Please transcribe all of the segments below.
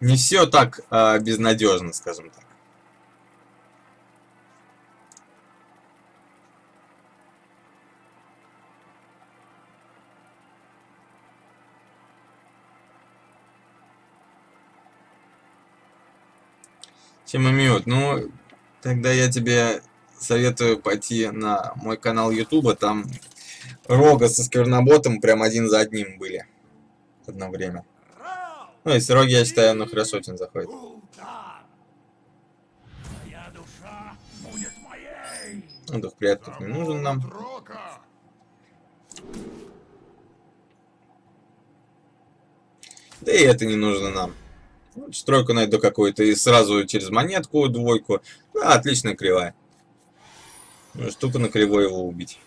Не все так э, безнадежно, скажем так. Тима ну, тогда я тебе советую пойти на мой канал Ютуба, там Рога со скверноботом прям один за одним были одно время. Ну, если Роги, я считаю, ну хорошо очень заходит. Ну, дух приятно не нужен нам. Да и это не нужно нам. Ну, тройку найду какую-то и сразу через монетку двойку. Да, отличная кривая. Ну, штука на кривой его убить.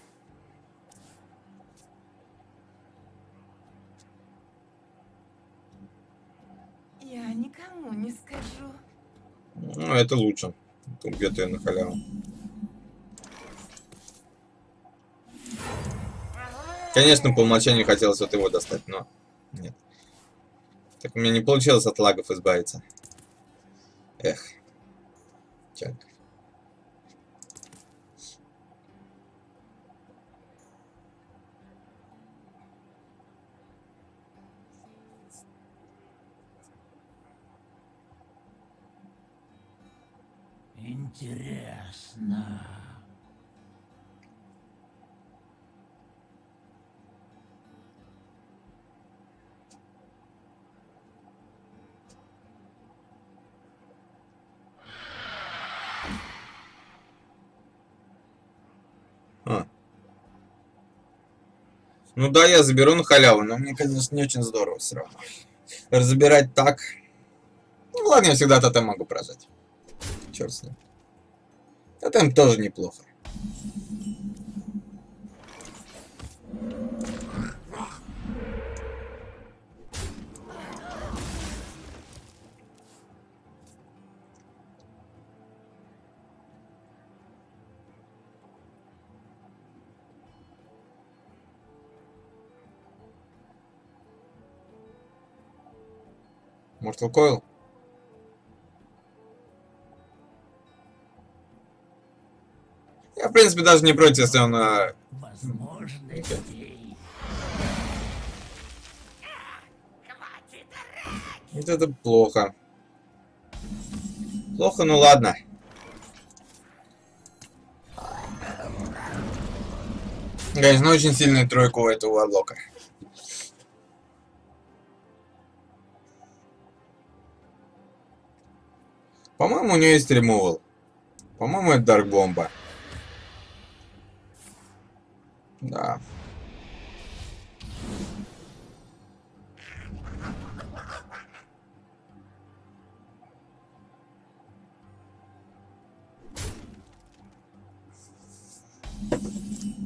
Я никому не скажу. Ну, это лучше. Убьет ее на халяву. Конечно, по умолчанию хотелось вот его достать, но нет. Так у меня не получилось от лагов избавиться. Эх. Чак. Интересно. Ну да, я заберу на халяву, но мне, конечно, не очень здорово все равно. Разбирать так. Ну ладно, я всегда тотем могу прожать. Черт с ним. Тотем тоже неплохо. Mortal Coil? Принципе, даже не против, если он... А... Вот это плохо. Плохо, ну ладно. Конечно, очень сильная тройка у этого варлока. По-моему, у нее есть ремувал. По-моему, это Дарк Бомба. Да.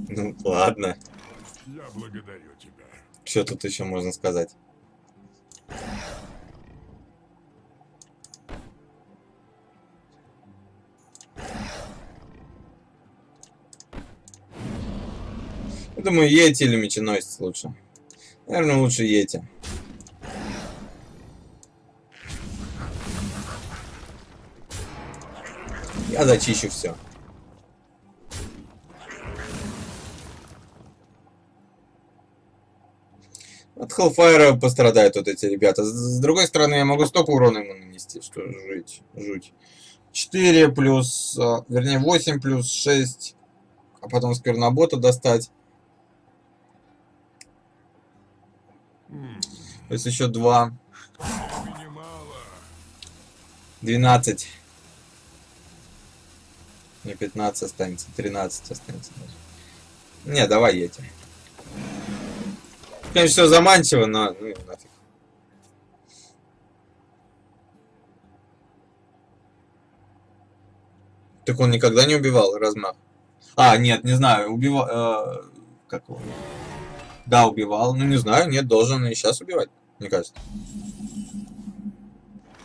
Ну, ладно. Я благодарю тебя. Что тут еще можно сказать? Думаю, Йети или меченосец лучше. Наверное, лучше Йети. Я зачищу все. От Hellfire пострадают вот эти ребята. С другой стороны, я могу столько урона ему нанести, что жуть. жуть. 4 плюс, а, вернее 8 плюс 6, а потом сквернобота достать. То есть еще два. Двенадцать. Не 15 останется, 13 останется. Не, давай эти. Конечно, все заманчиво, но ну, нафиг. Так он никогда не убивал размах. А, нет, не знаю, убивал... Э, как его? Да, убивал. Ну, не знаю, нет, должен и сейчас убивать, мне кажется.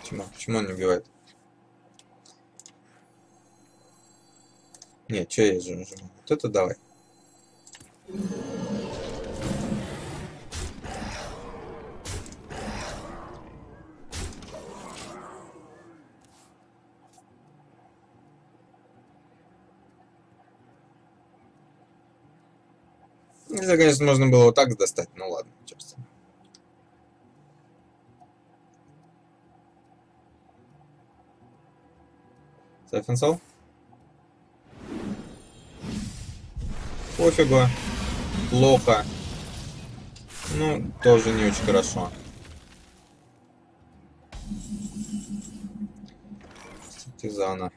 Почему? Почему он не убивает? Нет, что я же? Вот это давай. Если, конечно, можно было вот так достать, ну ладно. Safe and soul? Пофигу. Плохо. Ну, тоже не очень хорошо. Тизана.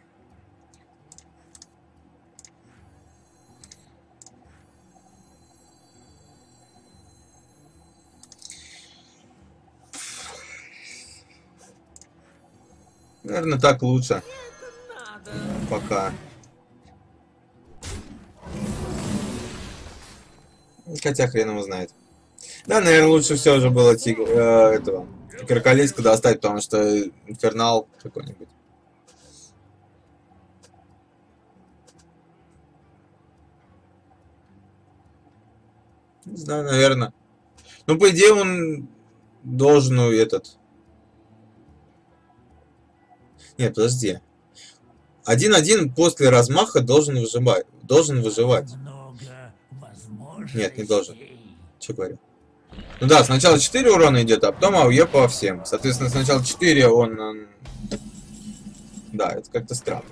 Наверное, так лучше. Пока. Хотя хрен его знает. Да, наверное, лучше все же было тиг... э, этого кроколиска достать, потому что инфернал какой-нибудь. Не знаю, наверное. Ну, по идее, он должен ну, этот... Нет, подожди. Один-один после размаха должен выживать. Должен выживать. Нет, не должен. Что говорю? Ну да, сначала 4 урона идет, а потом АУЕ по всем. Соответственно, сначала 4 он... он- Да, это как-то странно.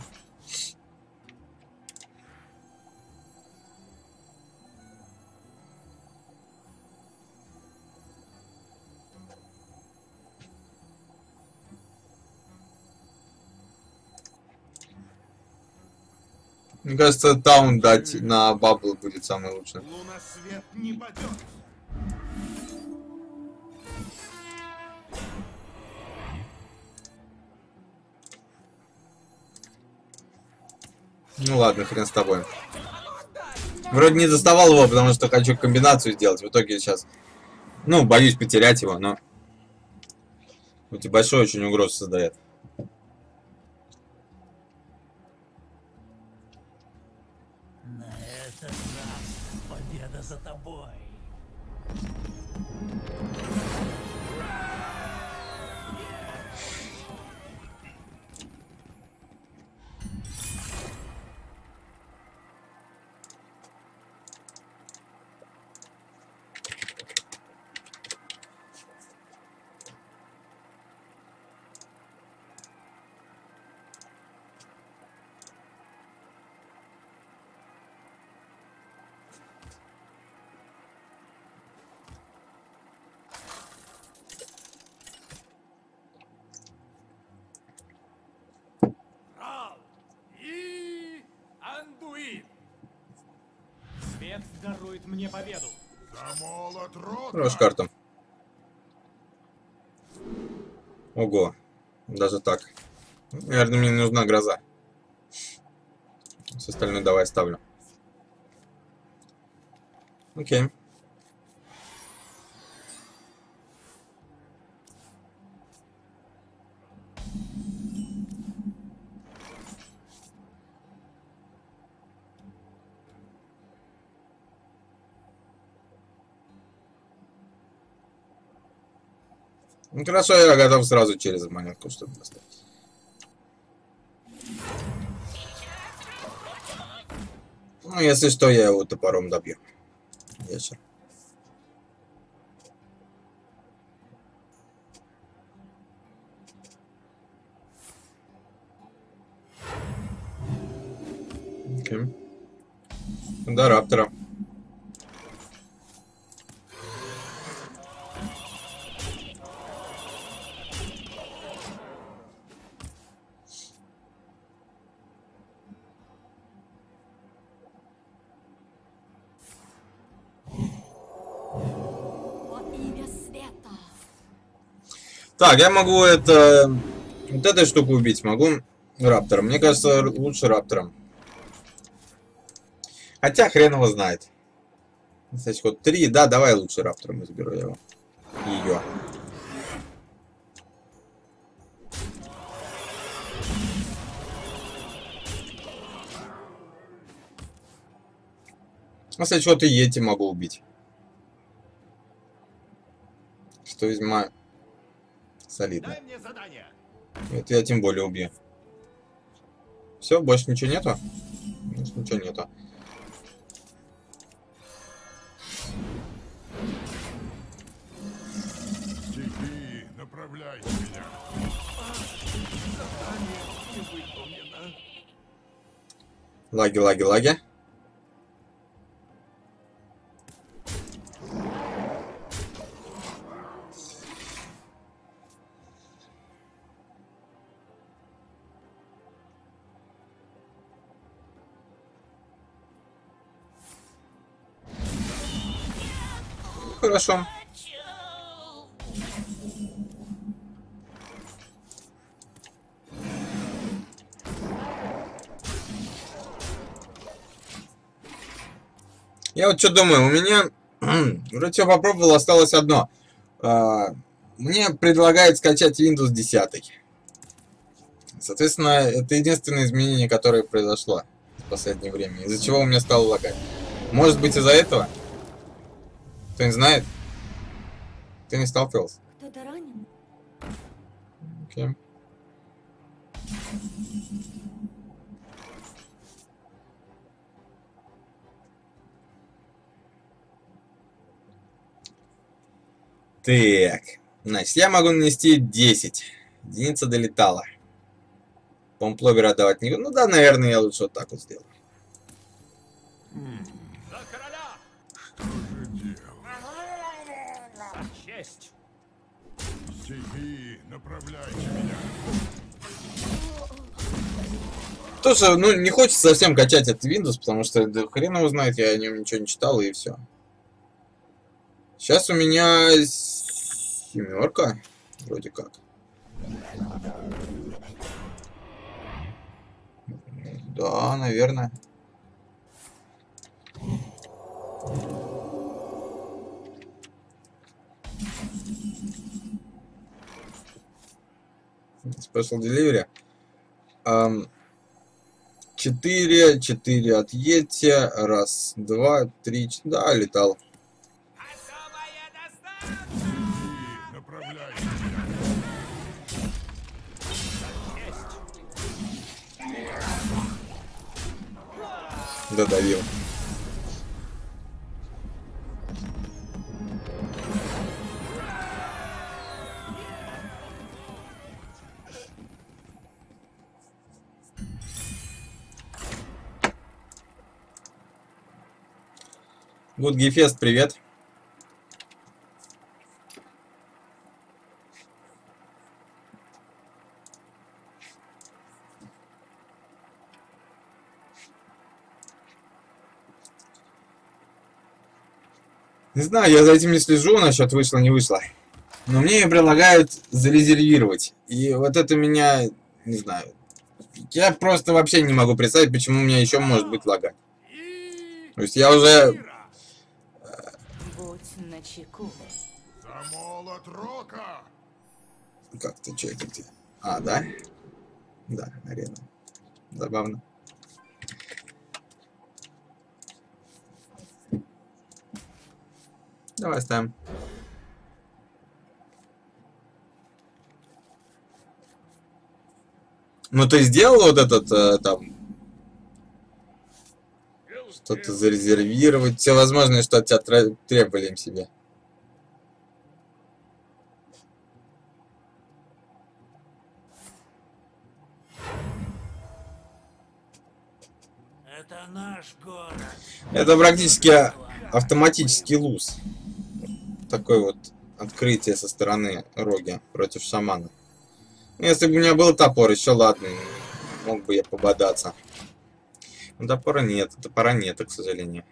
Мне кажется, таун дать на бабл будет самый лучший. Лунасвет не падет. Ну ладно, хрен с тобой. Вроде не доставал его, потому что хочу комбинацию сделать. В итоге сейчас... Ну, боюсь потерять его, но... Хоть и большой очень угрозу создает. Рока. Хорошая карта. Ого. Даже так. Наверное, мне нужна гроза. С остальной давай ставлю. Окей. Ну я готов сразу через монетку что-то достать. Ну, если что, я его топором добью. Вечер. Окей. До раптора. Так, я могу это... Вот этой штуку убить могу раптором. Мне кажется, лучше раптором. Хотя хрен его знает. Кстати, вот 3, да, давай лучше раптором изберу его. Ее. А, кстати, вот и Йети могу убить. Что весьма солидно. Это я тем более убью. Все, больше ничего нету? Больше ничего нету. Лаги, лаги, лаги. Хорошо. Я вот что думаю, у меня вроде все попробовал, осталось одно. А, Мне предлагают скачать Windows 10. Соответственно, это единственное изменение, которое произошло в последнее время, из-за чего у меня стало лагать. Может быть из-за этого? Кто не знает? Ты не сталкивался? Кто-то ранен? Окей. Так, значит, я могу нанести 10. Единица долетала. Помпловер отдавать не... Ну да, наверное, я лучше вот так вот сделаю. Меня. Тоже, ну, не хочется совсем качать этот Windows, потому что да, хрен его знает, я о нем ничего не читал, и все. Сейчас у меня семерка, вроде как. Да, наверное. Special Delivery. Ам, Четыре, четыре отъедьте. Раз, два, три, да, летал. Додавил. Good Gefest, привет. Не знаю, я за этим не слежу насчет вышло, не вышло. Но мне предлагают зарезервировать. И вот это меня, не знаю. Я просто вообще не могу представить, почему у меня еще может быть лагать. То есть я уже... Будь начеку. За молот рока! Как ты, где? А, да? Да, арена. Забавно. Давай ставим. Ну ты сделал вот этот э, там что-то зарезервировать, все возможное, что от тебя требовали им себе. Это наш город. Это практически автоматический луз. Такое вот открытие со стороны Роги против шамана. Ну, Если бы у меня был топор, еще ладно, мог бы я пободаться. Топора нет, топора нет, к сожалению.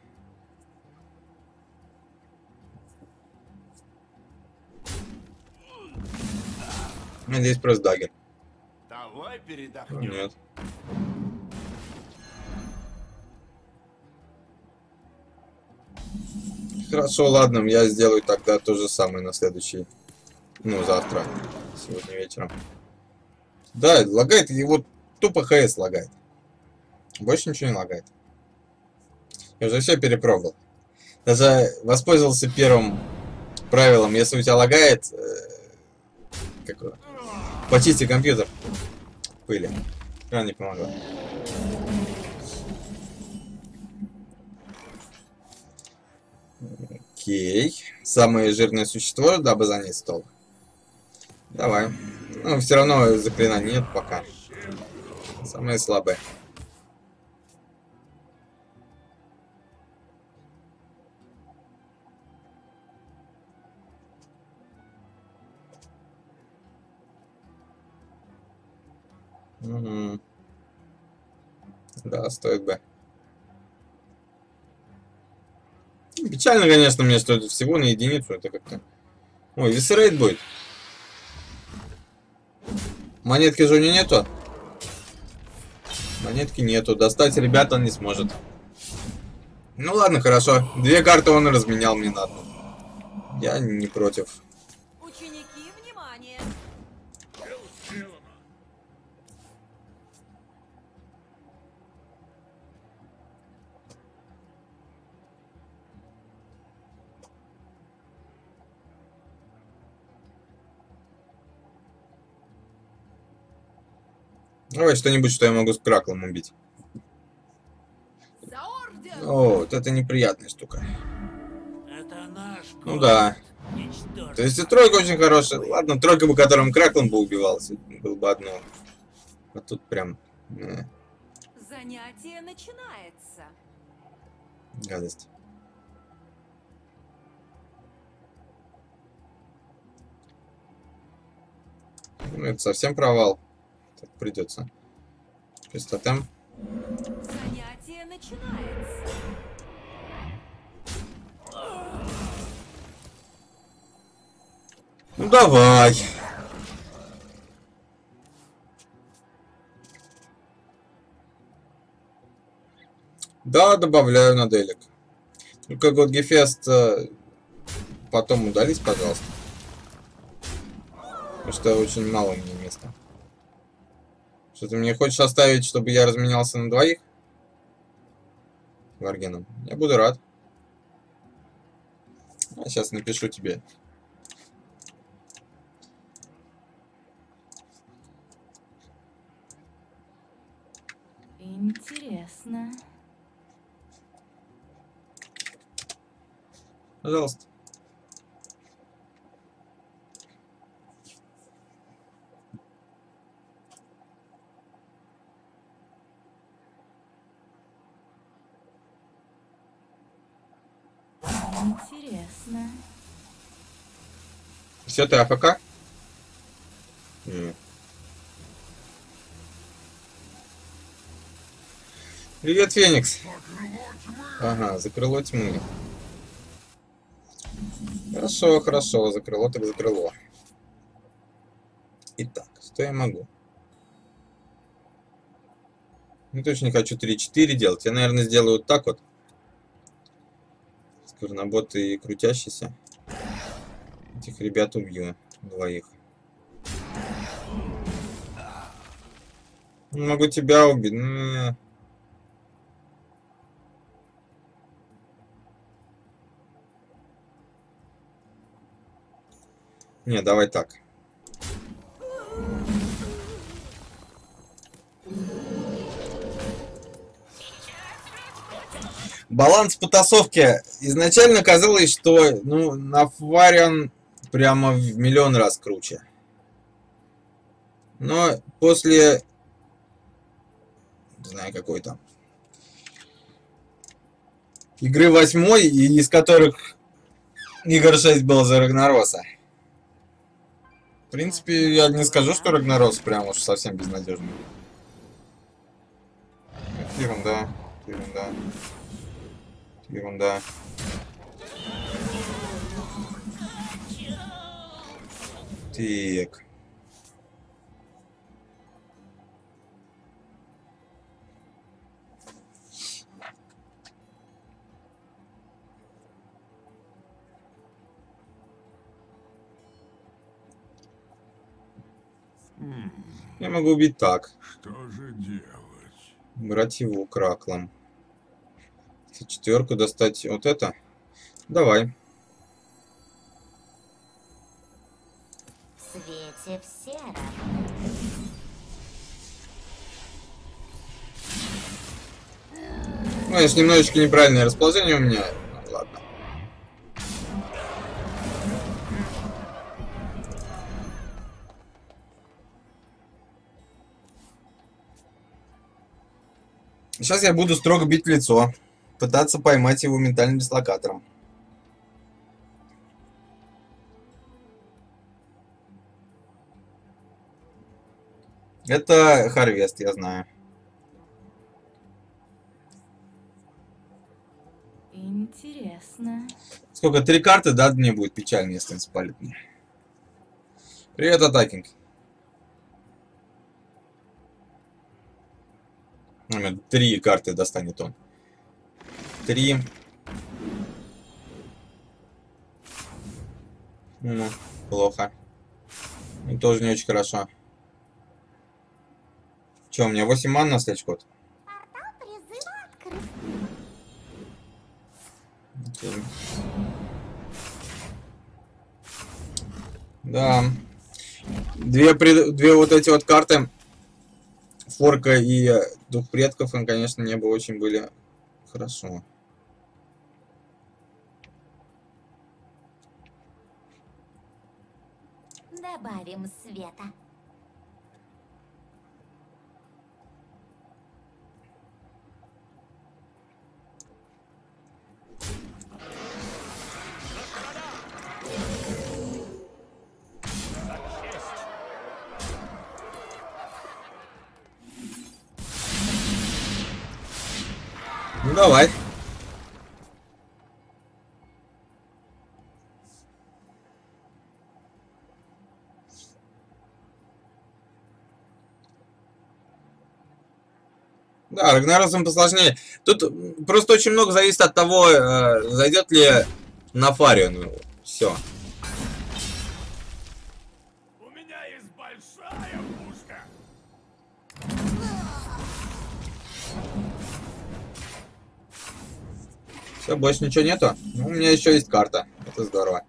Надеюсь, просто дагер. Давай передохнем. Нет. Хорошо, ладно, я сделаю тогда то же самое на следующий. Ну, завтра. Сегодня вечером. Да, лагает, вот тупо ХС лагает. Больше ничего не лагает. Я уже все перепробовал. Даже воспользовался первым правилом, если у тебя лагает, э, как его, почисти компьютер пыли. Она не помогла. Окей. Самое жирное существо, дабы занять стол. Давай. Ну, все равно заклинаний нет пока. Самое слабое. Угу. Да, стоит бы. Печально, конечно, мне, что это всего на единицу. Это как-то... Ой, висрейт будет. Монетки же у него нету. Монетки нету. Достать ребят он не сможет. Ну ладно, хорошо. Две карты он разменял мне на одну. Я не против. Давай что-нибудь, что я могу с краклом убить. О, вот это неприятная штука. Это наш Ну да. То есть и тройка очень хорошая. Ладно, тройка бы, которым краклом бы убивался, был бы одно. А тут прям... э, Занятие начинается. гадость. Ну, это совсем провал. Придется. Пистотем. Занятие начинается. Ну давай. Да, добавляю на делик. Только вот Гефест э, потом удались, пожалуйста. Потому что очень мало меня места. Что ты мне хочешь оставить, чтобы я разменялся на двоих? Варгеном. Я буду рад. Я сейчас напишу тебе. Интересно. Пожалуйста. Интересно. Все, ты АФК? М. Привет, Феникс. Ага, за крыло тьмы. Хорошо, хорошо, за крыло так за крыло. Итак, что я могу? Ну, точно не хочу 3-4 делать. Я, наверное, сделаю вот так вот. Скверноботы и крутящийся. Этих ребят убью. Двоих. Не Могу тебя убить. Ну, Не, давай так. Баланс потасовки. Изначально казалось, что ну, на Фариан прямо в миллион раз круче. Но после... Не знаю, какой там. Игры восьмой, из которых игр 6 было за Рагнароса. В принципе, я не скажу, что Рагнарос прям уж совсем безнадежный. Ерунда. Ерунда. Ерунда. Так. Я могу убить так. Что же делать? Брать его краклом четверку достать вот это? Давай. В свете все Ну, если немножечко неправильное расположение у меня. Ладно. Сейчас я буду строго бить лицо. Пытаться поймать его ментальным дислокатором. Это Харвест, я знаю. Интересно. Сколько? Три карты, да, мне будет печально, если он спалит мне. Привет, Атакинг. Три карты достанет он. Три. Ну, плохо. И тоже не очень хорошо. Че, у меня 8 ман на следующий ход? Да. Две, пред- две вот эти вот карты, Форка и э, Дух Предков, они, конечно, мне бы очень были хорошо. Добавим света. Ну давай. Да, Рагнаросом посложнее. Тут просто очень много зависит от того, э, зайдет ли на Фарион. Все. У меня есть большая пушка. Все, больше ничего нету. Ну, у меня еще есть карта. Это здорово.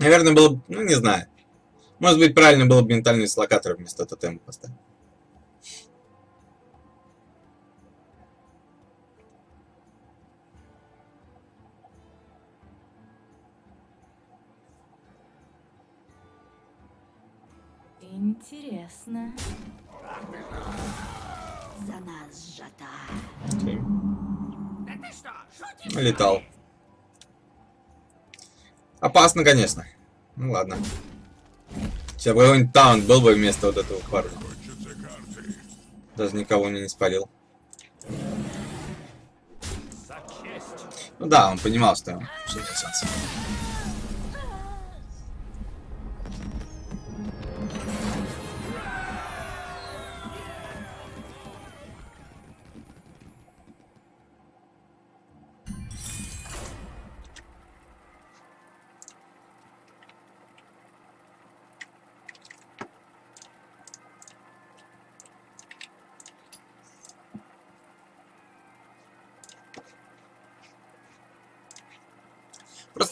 Наверное, было бы, ну, не знаю. Может быть, правильно было бы ментальный дислокатор вместо тотема поставить. Интересно. За нас сжата. Окей. Да ты что, шутишь? Летал. Опасно, конечно. Ну ладно. Сейчас бы какой-нибудь таунт был бы вместо вот этого парня. Даже никого не спалил. Ну да, он понимал, что что нет.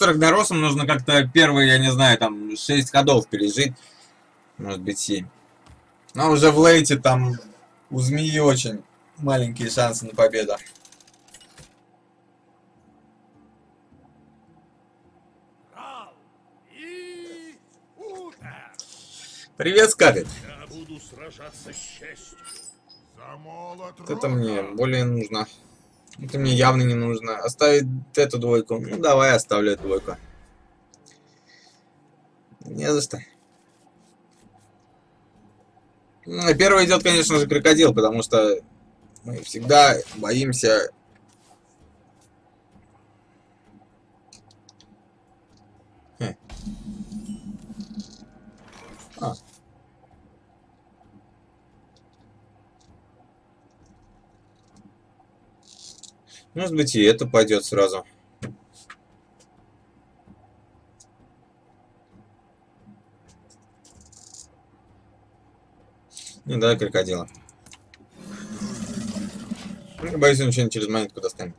Рагнаросом нужно как-то первые, я не знаю, там 6 ходов пережить. Может быть 7. Но уже в лейте там у змеи очень маленькие шансы на победу. Привет, Скарлетт. Я буду сражаться с честью. Это мне более нужно. Это мне явно не нужно. Оставить эту двойку. Ну давай оставлю эту двойку. Не за что. Ну, первый идет, конечно же, крокодил, потому что мы всегда боимся. Хе. А. Может быть и это пойдет сразу. Не, давай крокодила. Ну, Боюсь, он что-нибудь через монетку достанет.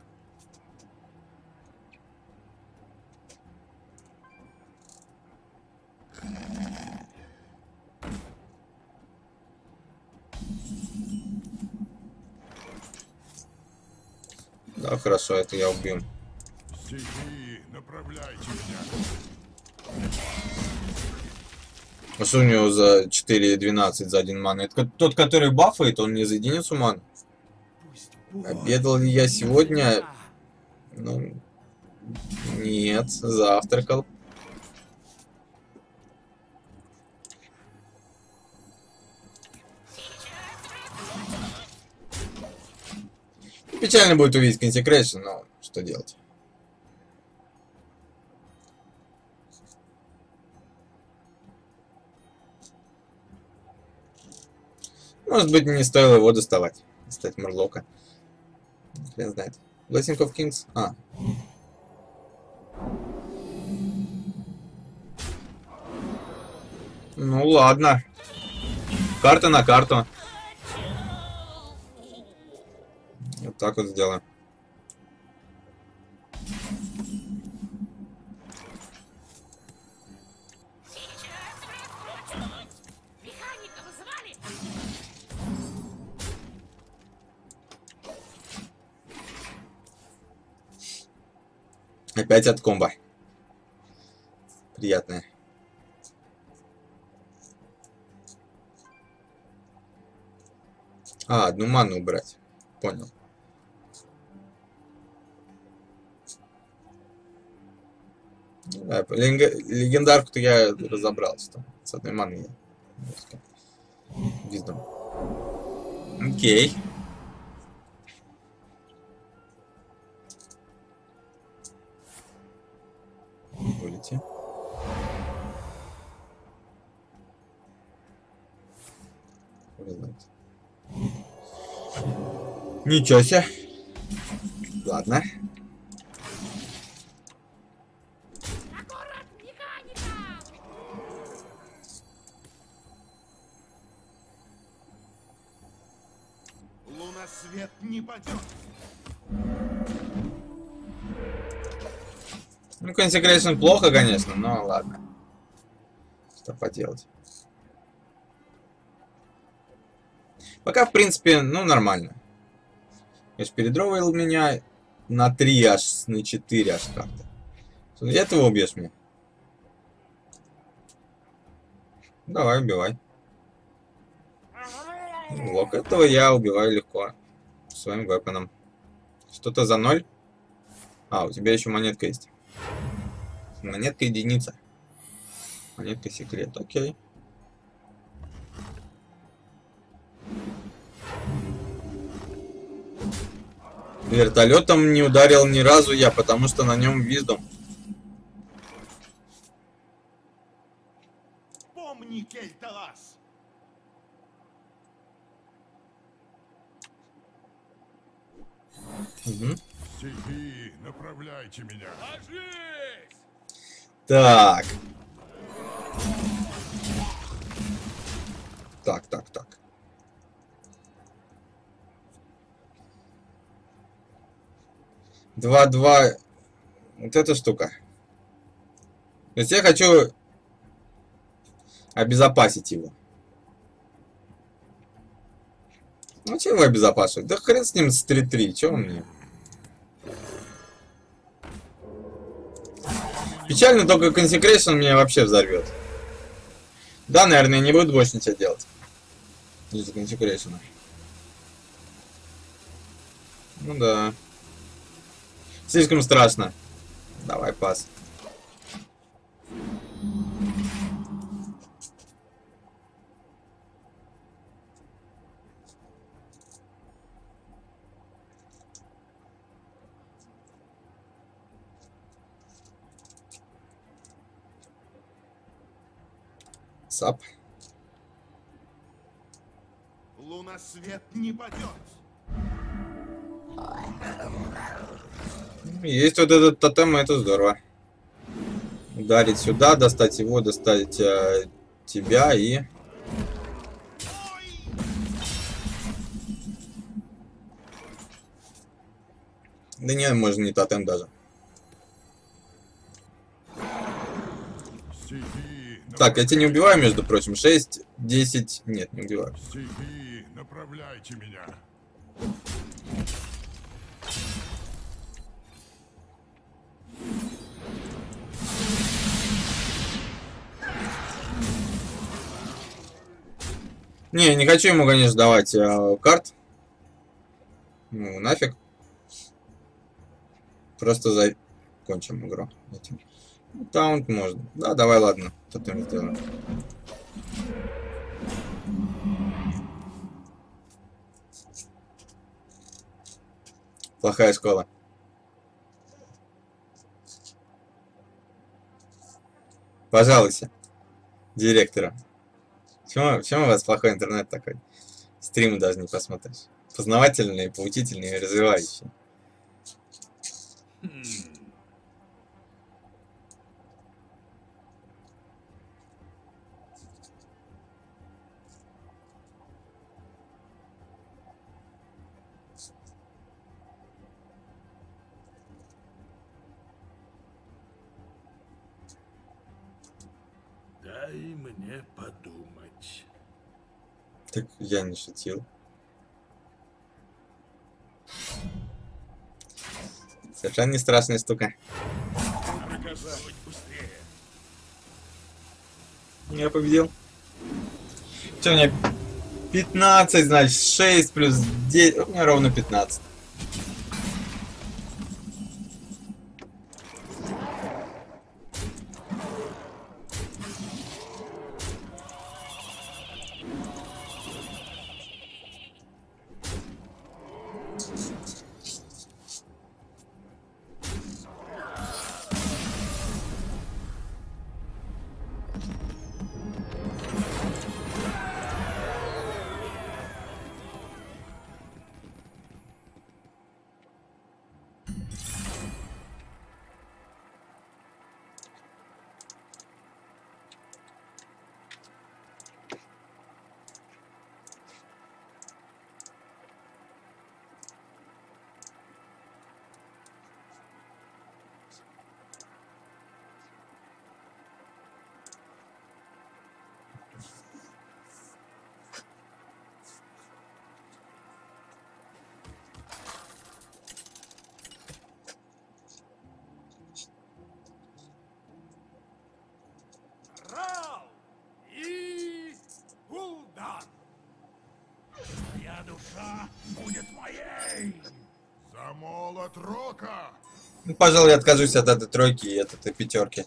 Хорошо, это я убью. Стихии, направляйте меня. Него за 4.12 за один маны? Это тот, который бафает, он не за единицу Бог Обедал ли я сегодня? Ну, нет, завтракал. Печально будет увидеть Consecration, но что делать? Может быть, не стоило его доставать. Достать Мурлока. Хрен знает. Blessing of Kings? А. Ну ладно. Карта на карту. Вот так вот сделаем. Опять от комбо. Приятное. А, одну ману убрать. Понял. Ленга- легендарку-то я разобрался там. С одной маной я. Виздом. Окей. Вылети. Ничего себе. Ладно. Лунасвет не падет. Ну, Consecration плохо, конечно, но ладно. Что поделать. Пока, в принципе, ну, нормально. Конечно, передровал меня на 3 аж, на 4 аж как-то. Этого убьешь меня? Давай, убивай. Лок этого я убиваю легко. Своим вепоном. Что-то за ноль? А, у тебя еще монетка есть. Монетка единица. Монетка секрет, окей. Вертолетом не ударил ни разу я, потому что на нем виздом. Помни, Кельталас. Стихии, направляйте меня. ложись! Так. Так, так, так. Два-два. Вот эта штука. То есть я хочу обезопасить его. Ну, чем его обезопасивать? Да хрен с ним с 3-3. Чего мне? Печально, только Consecration меня вообще взорвет. Да, наверное, не буду больше ничего делать. Из-за Consecration. Ну да. Слишком страшно. Давай, пас. Сап. Лунасвет не падет. Есть вот этот тотем, и это здорово. Ударить сюда, достать его, достать э, тебя и... Да не, можно не тотем даже. Стихии, так, я тебя не убиваю, между прочим. 6, 10... Нет, не убиваю. Стихи, направляйте меня. Не, не хочу ему, конечно, давать а, карт. Ну, нафиг. Просто закончим игру этим. Таунт можно. Да, давай, ладно. Потом сделаем. Плохая школа. Пожалуйся. Директора. Почему у вас плохой интернет такой? Стримы даже не посмотришь. Познавательные, поучительные, развивающие. Дай мне подумать. Так я не шутил. Совершенно не страшная штука. Я победил. Что у меня 15, значит 6 плюс 9. У меня ровно 15. Душа будет моей. За молот рока! Ну, пожалуй, я откажусь от этой тройки и от этой пятерки.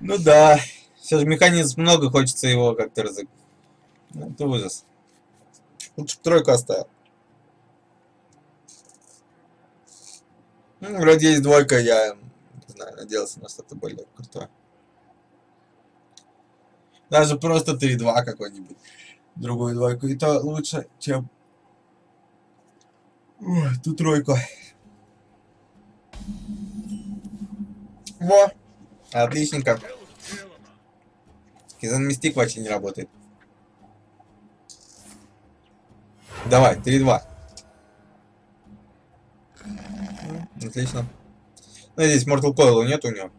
Ну да. Все же механизм много, хочется его как-то разыграть. Ну, это ужас. Лучше тройку оставил. Ну, вроде есть двойка, я не знаю, надеялся на что-то более крутое. Даже просто 3-2 какой-нибудь. Другую двойку. И то лучше, чем Ой, ту тройку. Во! Отличненько. Кизан Мистик вообще не работает. Давай, 3-2. М, Отлично. Ну, здесь Mortal Coil нет у него.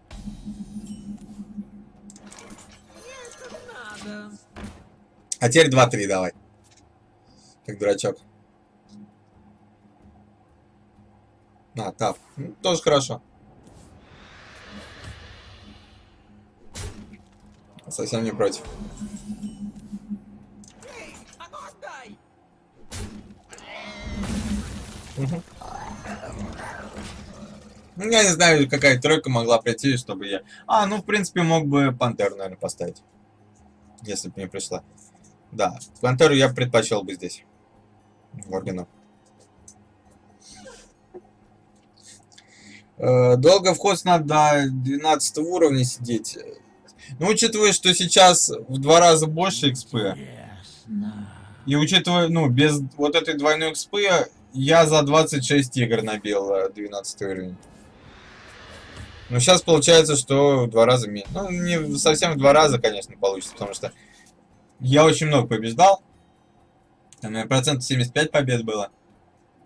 А теперь 2-3 давай. Как дурачок. А, тап. Ну, тоже хорошо. Совсем не против. Мгм. Ну, я не знаю, какая тройка могла прийти, чтобы я... А, ну, в принципе, мог бы Пантеру, наверное, поставить. Если бы мне пришла. Да, Пантеру я предпочел бы здесь. Моргану. Э, Долго в хост надо до 12 уровня сидеть. Ну, учитывая, что сейчас в два раза больше XP, и учитывая, ну, без вот этой двойной XP, я за 26 игр набил э, 12 уровень. Ну, сейчас получается, что в два раза меньше. Ну, не совсем в два раза, конечно, получится, потому что я очень много побеждал. Там, наверное, процентов 75 побед было.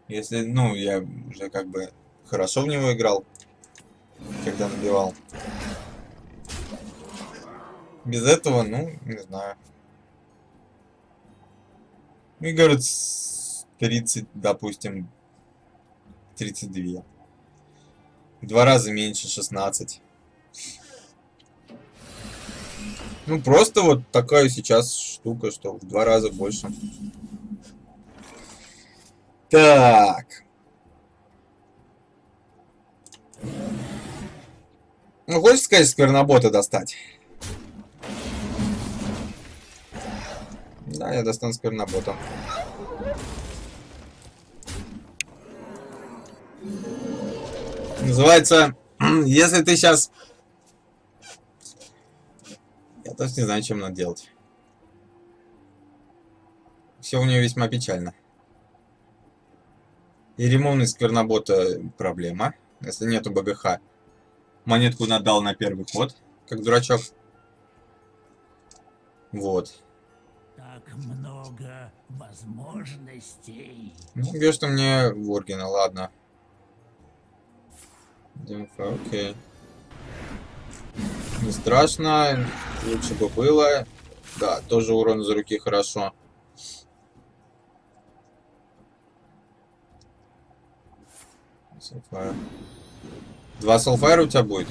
Если, ну, я уже как бы хорошо в него играл, когда набивал. Без этого, ну, не знаю. И говорят, с 30, допустим, 32. В два раза меньше 16. Ну, просто вот такая сейчас штука, что в два раза больше. Так. Ну, хочешь сказать, сквернобота достать? Да, я достану сквернобота. Называется, если ты сейчас... Я тоже не знаю, чем надо делать. Все у нее весьма печально. И ремонтный сквернобота проблема. Если нету БГХ. Монетку надал на первый ход, как дурачок. Вот. Так много возможностей. Ну, говорю, что мне Воргина, ладно. Демфа, окей. Не страшно, лучше бы было. Да, тоже урон за руки хорошо. Soulfire. Два Soulfire у тебя будет?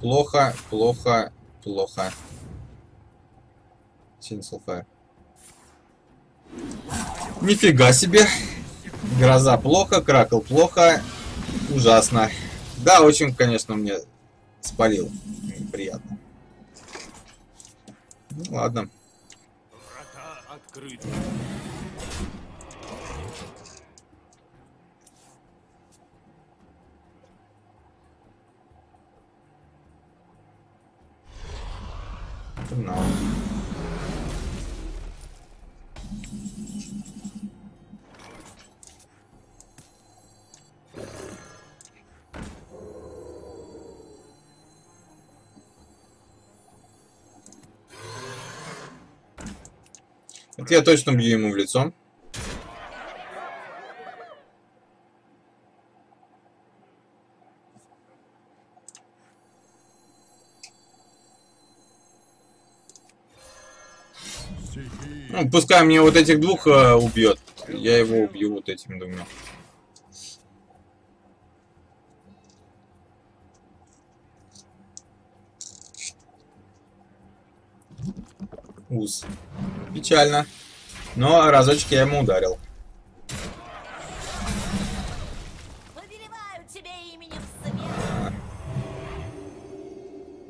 Плохо, плохо, плохо. Синий Soulfire. Нифига себе. Гроза плохо, Кракл плохо. Ужасно. Да, очень, конечно, мне спалил. Неприятно. Ну, ладно. Врата открыты. Погнал. Это я точно бью ему в лицо. Ну, пускай мне вот этих двух э, убьет. Я его убью вот этим двумя. Уз. Печально. Но разочек я ему ударил.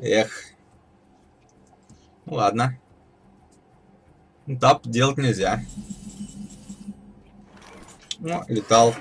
Эх. Ну ладно. Тап делать нельзя. Ну, летал.